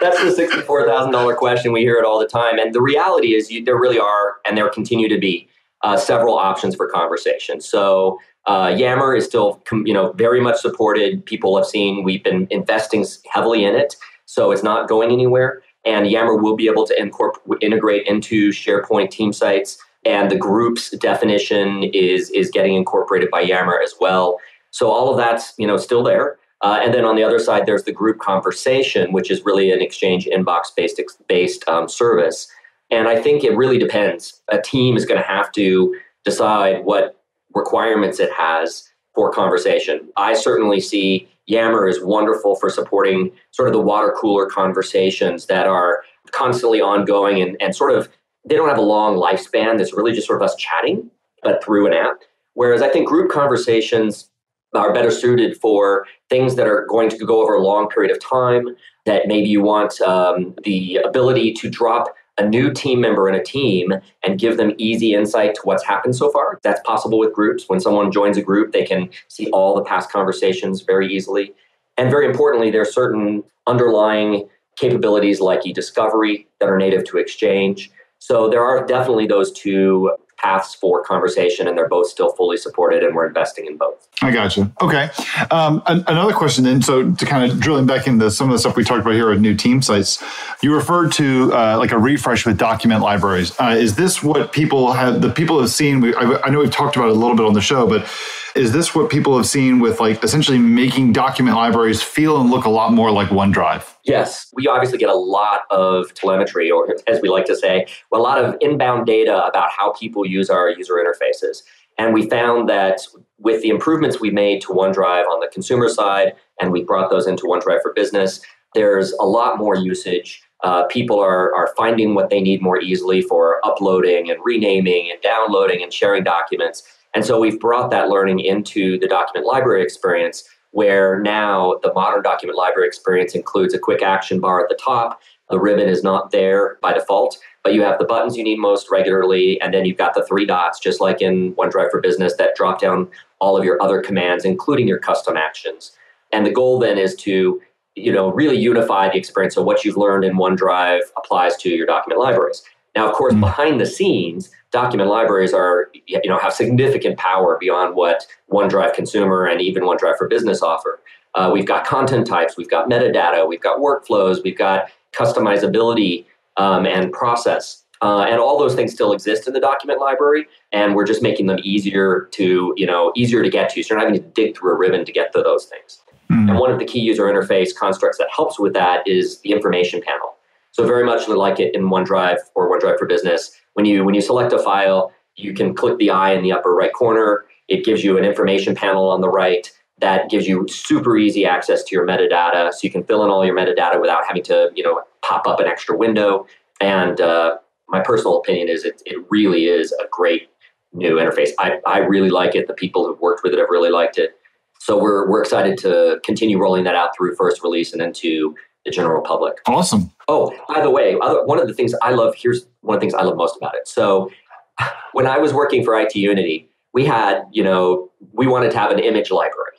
That's the sixty-four thousand dollar question. We hear it all the time, and the reality is, you, there really are, and there continue to be uh, several options for conversation. So uh, Yammer is still, you know, very much supported. People have seen we've been investing heavily in it, so it's not going anywhere. And Yammer will be able to incorporate, integrate into SharePoint team sites, and the groups definition is is getting incorporated by Yammer as well. So all of that's you know still there. Uh, and then on the other side, there's the group conversation, which is really an Exchange inbox based based um, service and I think it really depends. A team is going to have to decide what requirements it has for conversation. I certainly see Yammer is wonderful for supporting sort of the water cooler conversations that are constantly ongoing and, and sort of they don't have a long lifespan. It's really just sort of us chatting, but through an app. Whereas I think group conversations are better suited for things that are going to go over a long period of time, that maybe you want um, the ability to drop a new team member in a team and give them easy insight to what's happened so far. That's possible with groups. When someone joins a group, they can see all the past conversations very easily. And very importantly, there are certain underlying capabilities like e-discovery that are native to Exchange. So there are definitely those two paths for conversation, and they're both still fully supported, and we're investing in both. I got you. Okay. Um, an- another question then. So to kind of drilling back into some of the stuff we talked about here with new team sites, you referred to uh, like a refresh with document libraries. Uh, is this what people have? The people have seen. We, I, I know we've talked about it a little bit on the show, but is this what people have seen with like essentially making document libraries feel and look a lot more like OneDrive? Yes, we obviously get a lot of telemetry, or as we like to say, a lot of inbound data about how people use our user interfaces. And we found that with the improvements we made to OneDrive on the consumer side, and we brought those into OneDrive for Business, there's a lot more usage. Uh, people are, are finding what they need more easily for uploading and renaming and downloading and sharing documents. And so we've brought that learning into the document library experience where now the modern document library experience includes a quick action bar at the top. The ribbon is not there by default, but you have the buttons you need most regularly, and then you've got the three dots, just like in OneDrive for Business, that drop down all of your other commands, including your custom actions. And the goal then is to you know, really unify the experience. So what you've learned in OneDrive applies to your document libraries. Now, of course, mm-hmm. behind the scenes, document libraries are you know have significant power beyond what OneDrive Consumer and even OneDrive for Business offer. Uh, we've got content types, we've got metadata, we've got workflows, we've got customizability um, and process. Uh, and all those things still exist in the document library, and we're just making them easier to, you know, easier to get to. So you're not having to dig through a ribbon to get to those things. Mm. And one of the key user interface constructs that helps with that is the information panel. So very much like it in OneDrive or OneDrive for Business, when you when you select a file, you can click the eye in the upper right corner. It gives you an information panel on the right that gives you super easy access to your metadata, so you can fill in all your metadata without having to you know pop up an extra window. And uh, my personal opinion is it, it really is a great new interface. I, I really like it. The people who've worked with it have really liked it. So we're, we're excited to continue rolling that out through first release and then into the general public. Awesome. Oh, by the way, one of the things I love here's one of the things I love most about it. So, when I was working for IT Unity, we had you know we wanted to have an image library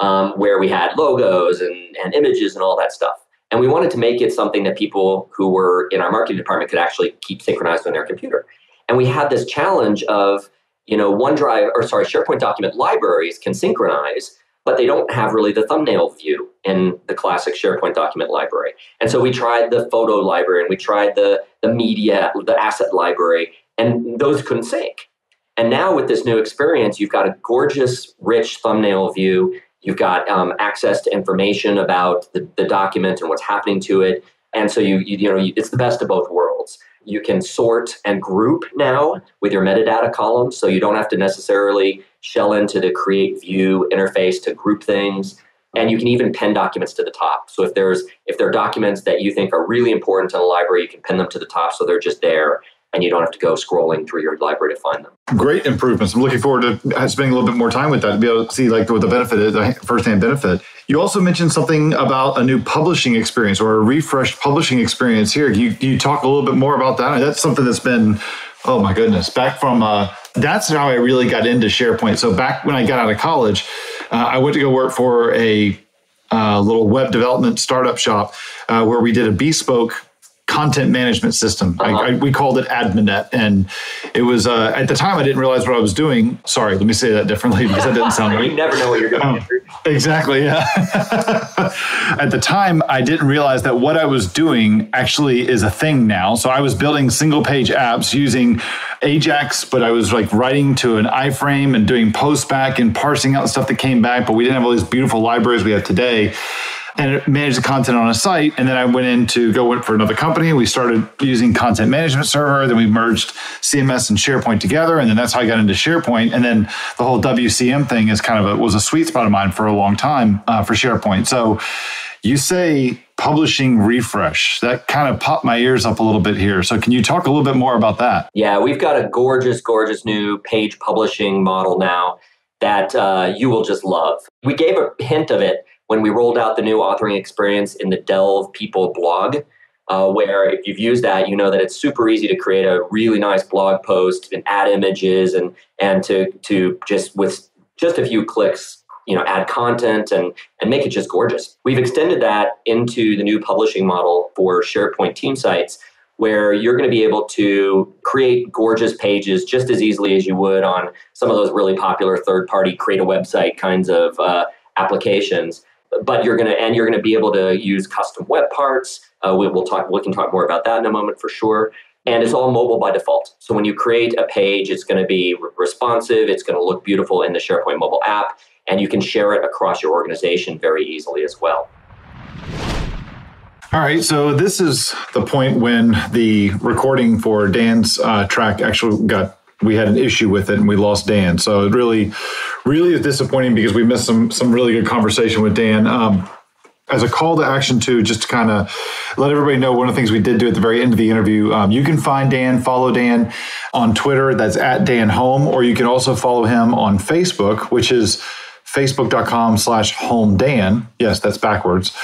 um, where we had logos and, and images and all that stuff, and we wanted to make it something that people who were in our marketing department could actually keep synchronized on their computer. And we had this challenge of you know OneDrive or sorry SharePoint document libraries can synchronize but they don't have really the thumbnail view in the classic SharePoint document library. And so we tried the photo library and we tried the, the media, the asset library, and those couldn't sync. And now with this new experience, you've got a gorgeous, rich thumbnail view. You've got um, access to information about the, the document and what's happening to it. And so you, you, you know, it's the best of both worlds. You can sort and group now with your metadata columns, so you don't have to necessarily shell into the create view interface to group things. And you can even pin documents to the top. So if there's if there are documents that you think are really important to the library, you can pin them to the top so they're just there and you don't have to go scrolling through your library to find them. Great improvements. I'm looking forward to spending a little bit more time with that to be able to see like what the benefit is, the firsthand benefit. You also mentioned something about a new publishing experience or a refreshed publishing experience here. You you talk a little bit more about that? That's something that's been oh my goodness, back from uh, that's how I really got into SharePoint. So back when I got out of college, uh, I went to go work for a uh, little web development startup shop uh, where we did a bespoke content management system. Uh-huh. I, I, we called it AdminNet, and it was uh, at the time I didn't realize what I was doing. Sorry, let me say that differently because that didn't sound right. you never know what you're going um, Exactly. Yeah. at the time, I didn't realize that what I was doing actually is a thing now. So I was building single page apps using Ajax, but I was like writing to an iframe and doing post back and parsing out stuff that came back. But we didn't have all these beautiful libraries we have today and manage the content on a site. And then I went in to go work for another company. We started using content management server. Then we merged CMS and SharePoint together. And then that's how I got into SharePoint. And then the whole WCM thing is kind of a, was a sweet spot of mine for a long time uh, for SharePoint. So you say publishing refresh. That kind of popped my ears up a little bit here. So can you talk a little bit more about that? Yeah, we've got a gorgeous, gorgeous new page publishing model now that uh, you will just love. We gave a hint of it when we rolled out the new authoring experience in the Delve People blog, uh, where if you've used that, you know that it's super easy to create a really nice blog post and add images and and to to just with just a few clicks, you know, add content and and make it just gorgeous. We've extended that into the new publishing model for SharePoint team sites, where you're going to be able to create gorgeous pages just as easily as you would on some of those really popular third party create a website kinds of uh, applications but you're going to and you're going to be able to use custom web parts. Uh, we, will talk we can talk more about that in a moment for sure. And it's all mobile by default. So when you create a page it's going to be responsive it's going to look beautiful in the sharepoint mobile app and you can share it across your organization very easily as well. All right, so this is the point when the recording for Dan's uh, track actually got we had an issue with it and we lost Dan. So it really, really is disappointing because we missed some some really good conversation with Dan. Um, as a call to action too, just to kind of let everybody know one of the things we did do at the very end of the interview. Um, you can find Dan, follow Dan on Twitter. That's at Dan Holme, or you can also follow him on Facebook, which is facebook.com slash holme Dan. Yes, that's backwards.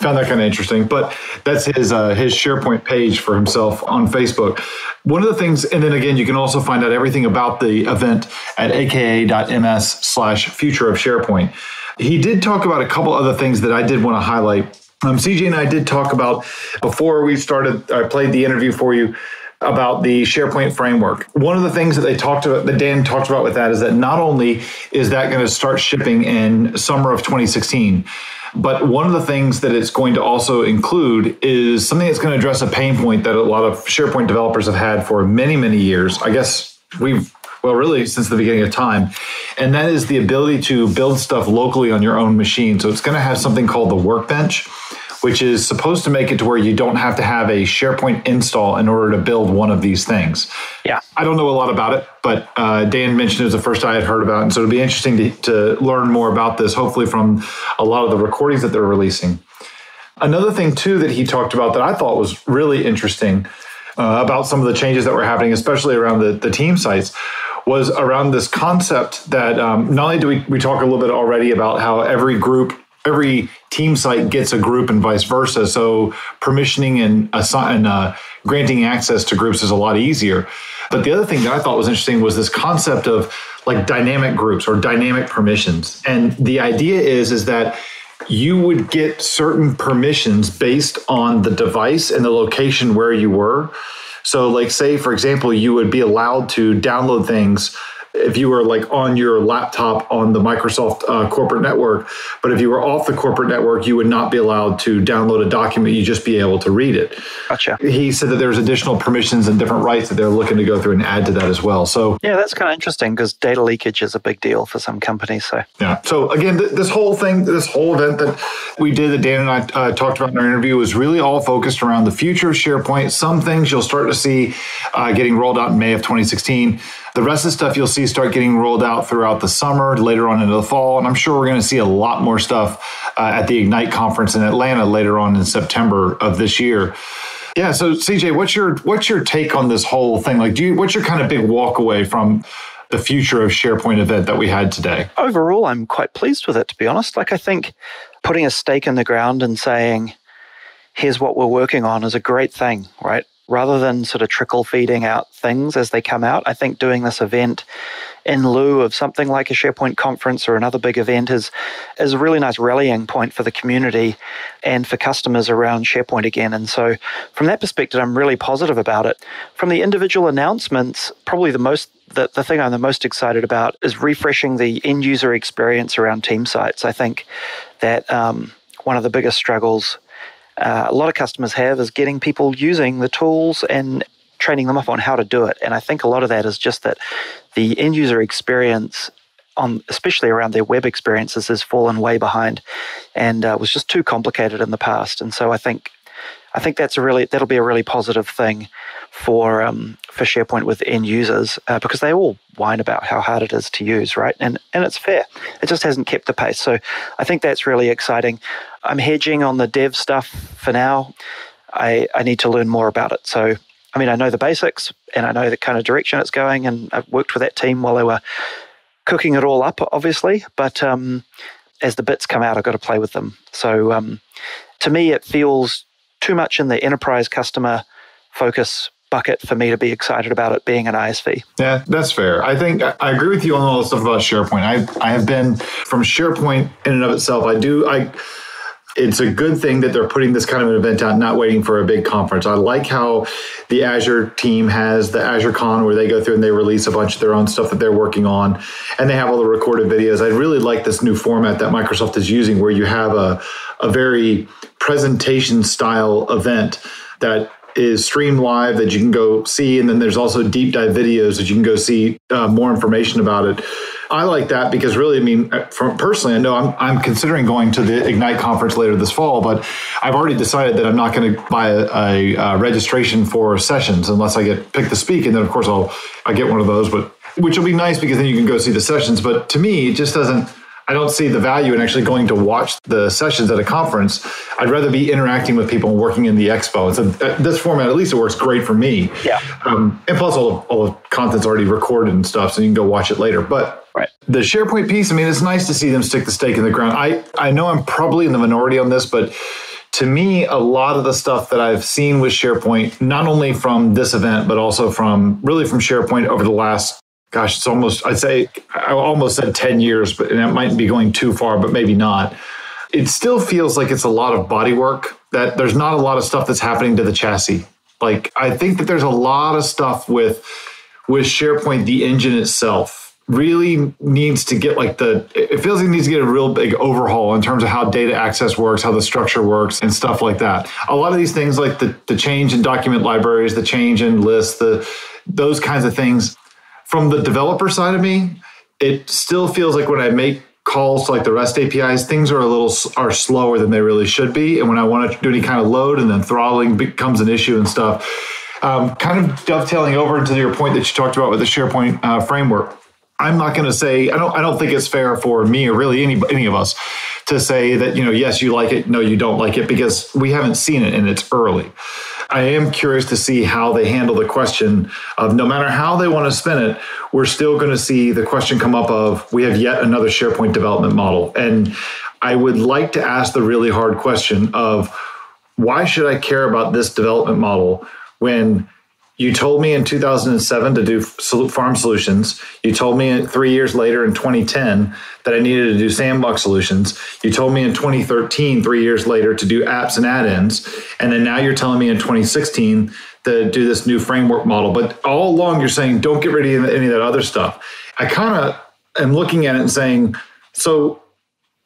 Found that kind of interesting, but that's his uh, his SharePoint page for himself on Facebook. One of the things, and then again, you can also find out everything about the event at aka.ms slash future of SharePoint. He did talk about a couple other things that I did want to highlight. Um, CJ and I did talk about before we started. I played the interview for you about the SharePoint framework. One of the things that they talked about, that Dan talked about with that, is that not only is that going to start shipping in summer of 2016, but one of the things that it's going to also include is something that's going to address a pain point that a lot of SharePoint developers have had for many, many years. I guess we've well, really since the beginning of time. And that is the ability to build stuff locally on your own machine. So it's going to have something called the workbench, which is supposed to make it to where you don't have to have a SharePoint install in order to build one of these things. Yeah. I don't know a lot about it, but uh, Dan mentioned it was the first I had heard about. It. And so it'll be interesting to, to learn more about this, hopefully from a lot of the recordings that they're releasing. Another thing, too, that he talked about that I thought was really interesting uh, about some of the changes that were happening, especially around the, the team sites, was around this concept that um, not only do we, we talk a little bit already about how every group every team site gets a group and vice versa. So permissioning and, assign, uh, granting access to groups is a lot easier. But the other thing that I thought was interesting was this concept of like dynamic groups or dynamic permissions. And the idea is is that you would get certain permissions based on the device and the location where you were. So like say for example you would be allowed to download things if you were like on your laptop on the Microsoft uh, corporate network. But if you were off the corporate network, you would not be allowed to download a document. You just be able to read it. Gotcha. He said that there's additional permissions and different rights that they're looking to go through and add to that as well. So yeah, that's kind of interesting because data leakage is a big deal for some companies. So yeah. So again, th- this whole thing, this whole event that we did that Dan and I uh, talked about in our interview was really all focused around the future of SharePoint. Some things you'll start to see uh, getting rolled out in May of 2016. The rest of the stuff you'll see start getting rolled out throughout the summer, later on into the fall, and I'm sure we're going to see a lot more stuff uh, at the Ignite conference in Atlanta later on in September of this year. Yeah, so CJ, what's your what's your take on this whole thing? Like, do you what's your kind of big walk away from the future of SharePoint event that we had today? Overall, I'm quite pleased with it. To be honest, like I think putting a stake in the ground and saying, "Here's what we're working on," is a great thing, right? Rather than sort of trickle feeding out things as they come out. I think doing this event in lieu of something like a SharePoint conference or another big event is is a really nice rallying point for the community and for customers around SharePoint again. And so from that perspective, I'm really positive about it. From the individual announcements, probably the most the, the thing I'm the most excited about is refreshing the end user experience around team sites. I think that um, one of the biggest struggles uh, a lot of customers have is getting people using the tools and training them up on how to do it. And I think a lot of that is just that the end user experience on especially around their web experiences has fallen way behind and uh, was just too complicated in the past. And so I think I think that's a really that'll be a really positive thing for um, for SharePoint with end users uh, because they all whine about how hard it is to use, right? And and it's fair. It just hasn't kept the pace. So I think that's really exciting. I'm hedging on the dev stuff for now. I I need to learn more about it. So I mean, I know the basics and I know the kind of direction it's going, and I've worked with that team while they were cooking it all up, obviously. But um, as the bits come out, I've got to play with them. So um, to me, it feels too much in the enterprise customer focus bucket for me to be excited about it being an ISV. Yeah, that's fair. I think I agree with you on all the stuff about SharePoint. I I have been from SharePoint in and of itself. I do I it's a good thing that they're putting this kind of an event out, not waiting for a big conference. I like how the Azure team has the Azure Con where they go through and they release a bunch of their own stuff that they're working on, and they have all the recorded videos. I really like this new format that Microsoft is using, where you have a a very presentation style event that is streamed live that you can go see, and then there's also deep dive videos that you can go see uh, more information about it. I like that because really, I mean, uh, from personally, I know I'm, I'm considering going to the Ignite conference later this fall, but I've already decided that I'm not going to buy a, a, a, registration for sessions unless I get picked to speak, and then of course I'll I get one of those, but which will be nice because then you can go see the sessions. But to me, it just doesn't I don't see the value in actually going to watch the sessions at a conference. I'd rather be interacting with people and working in the expo. And So uh, this format, at least it works great for me. Yeah. Um, and plus, all the, all the content's already recorded and stuff, so you can go watch it later. But right. the SharePoint piece, I mean, it's nice to see them stick the stake in the ground. I, I know I'm probably in the minority on this, but to me, a lot of the stuff that I've seen with SharePoint, not only from this event, but also from really from SharePoint over the last gosh, it's almost, I'd say, I almost said 10 years, but it might be going too far, but maybe not. It still feels like it's a lot of body work, that there's not a lot of stuff that's happening to the chassis. Like, I think that there's a lot of stuff with, with SharePoint, the engine itself really needs to get like the it feels like it needs to get a real big overhaul in terms of how data access works how the structure works and stuff like that a lot of these things like the, the change in document libraries the change in lists the those kinds of things from the developer side of me, it still feels like when I make calls to like the REST APIs, things are a little are slower than they really should be. And when I want to do any kind of load and then throttling becomes an issue and stuff. Um, kind of dovetailing over into your point that you talked about with the SharePoint uh, framework. I'm not going to say I don't. I don't think it's fair for me or really any any of us to say that you know yes you like it, no you don't like it because we haven't seen it and it's early. I am curious to see how they handle the question of no matter how they want to spin it, we're still going to see the question come up of we have yet another SharePoint development model. And I would like to ask the really hard question of why should I care about this development model when you told me in 2007 to do farm solutions. You told me three years later in 2010 that I needed to do sandbox solutions. You told me in 2013, three years later, to do apps and add ins. And then now you're telling me in 2016 to do this new framework model. But all along, you're saying don't get rid of any of that other stuff. I kind of am looking at it and saying, so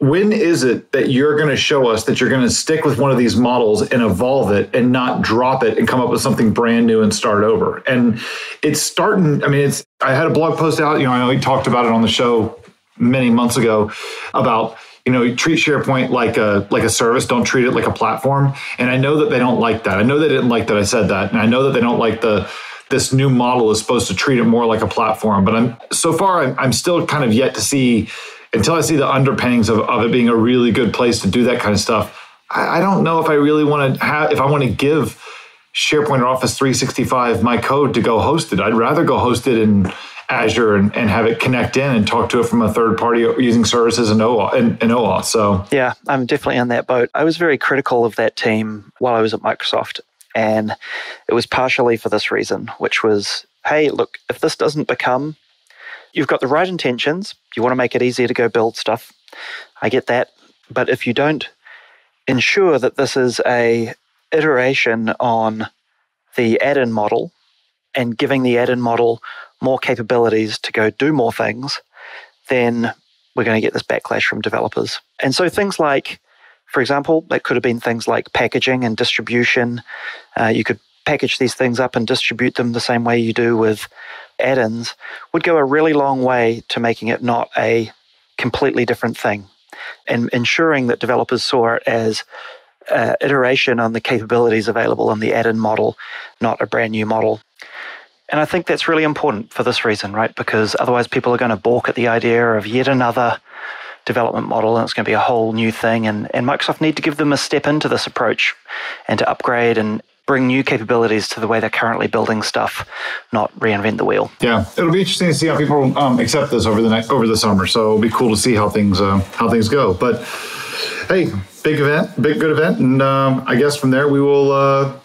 when is it that you're going to show us that you're going to stick with one of these models and evolve it and not drop it and come up with something brand new and start over? And it's starting i mean it's i had a blog post out you know i know talked about it on the show many months ago about you know treat sharepoint like a like a service don't treat it like a platform. And i know that they don't like that. I know they didn't like that i said that. And i know that they don't like the this new model is supposed to treat it more like a platform. But i'm so far i'm, I'm still kind of yet to see until I see the underpinnings of, of it being a really good place to do that kind of stuff, I, I don't know if I really want to have, if I want to give SharePoint or Office 365 my code to go host it. I'd rather go host it in Azure and, and have it connect in and talk to it from a third party using services and OAuth. And, and OAuth. So yeah, I'm definitely on that boat. I was very critical of that team while I was at Microsoft, and it was partially for this reason, which was, hey, look, if this doesn't become You've got the right intentions. You want to make it easier to go build stuff. I get that. But if you don't ensure that this is a iteration on the add-in model and giving the add-in model more capabilities to go do more things, then we're going to get this backlash from developers. And so things like, for example, that could have been things like packaging and distribution. Uh, you could package these things up and distribute them the same way you do with add ins would go a really long way to making it not a completely different thing and ensuring that developers saw it as uh, iteration on the capabilities available in the add in model, not a brand new model. And I think that's really important for this reason, right? Because otherwise, people are going to balk at the idea of yet another development model and it's going to be a whole new thing. And, and Microsoft need to give them a step into this approach and to upgrade and bring new capabilities to the way they're currently building stuff, not reinvent the wheel. Yeah, it'll be interesting to see how people um, accept this over the next, over the summer. So it'll be cool to see how things uh, how things go. But hey, big event, big good event, and um, I guess from there we will uh,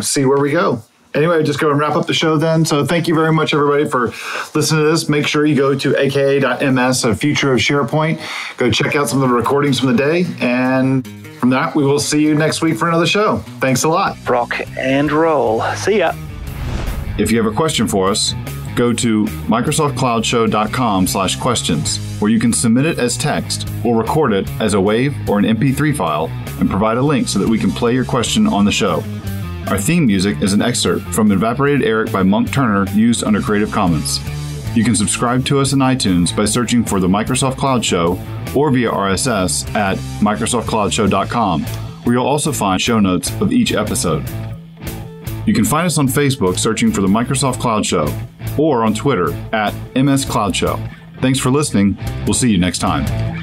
see where we go. Anyway, just go and wrap up the show then. So thank you very much, everybody, for listening to this. Make sure you go to aka.ms, a future of SharePoint. Go check out some of the recordings from the day. And from that, we will see you next week for another show. Thanks a lot. Rock and roll. See ya. If you have a question for us, go to microsoftcloudshow.com slash questions, where you can submit it as text or record it as a WAV or an MP3 file and provide a link so that we can play your question on the show. Our theme music is an excerpt from Evaporated Eric by Monk Turner used under Creative Commons. You can subscribe to us in iTunes by searching for the Microsoft Cloud Show or via RSS at microsoftcloudshow.com, where you'll also find show notes of each episode. You can find us on Facebook searching for the Microsoft Cloud Show or on Twitter at MS Cloud Show. Thanks for listening. We'll see you next time.